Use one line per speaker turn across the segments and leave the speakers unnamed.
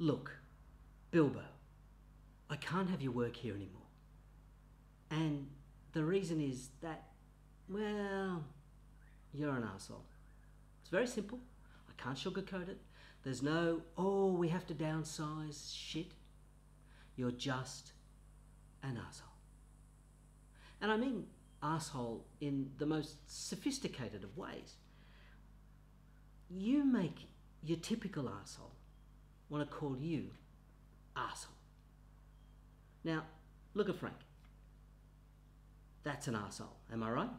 Look, Bilbo, I can't have you work here anymore. And the reason is that, well, you're an asshole. It's very simple. I can't sugarcoat it. There's no, oh, we have to downsize shit. You're just an asshole. And I mean asshole in the most sophisticated of ways. You make your typical asshole want to call you asshole. Now, look at Frank. That's an asshole, am I right?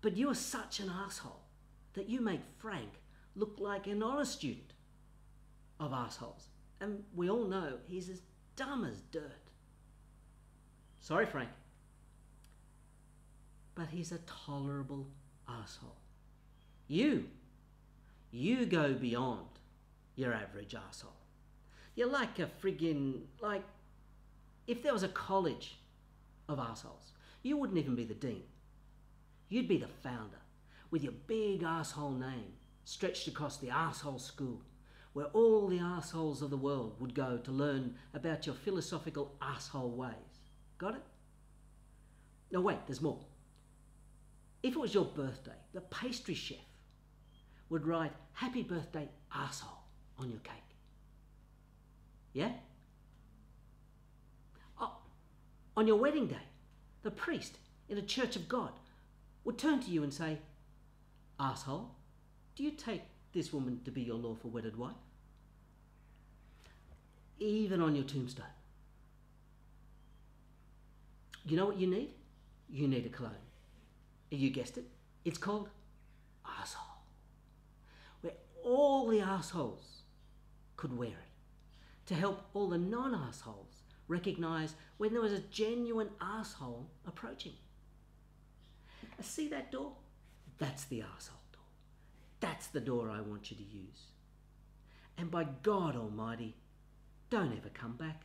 But you're such an asshole that you make Frank look like an honest student of assholes. And we all know he's as dumb as dirt. Sorry, Frank. But he's a tolerable asshole. You, you go beyond your average asshole. You're like a friggin' like if there was a college of assholes, you wouldn't even be the dean. You'd be the founder with your big asshole name stretched across the asshole school where all the assholes of the world would go to learn about your philosophical asshole ways. Got it? No, wait, there's more. If it was your birthday, the pastry chef would write Happy Birthday Asshole on your cake. Yeah? Oh, on your wedding day, the priest in a church of God would turn to you and say, Asshole, do you take this woman to be your lawful wedded wife? Even on your tombstone. You know what you need? You need a cologne. You guessed it. It's called asshole. Where all the assholes could wear it. To help all the non assholes recognize when there was a genuine asshole approaching. Uh, see that door? That's the asshole door. That's the door I want you to use. And by God Almighty, don't ever come back.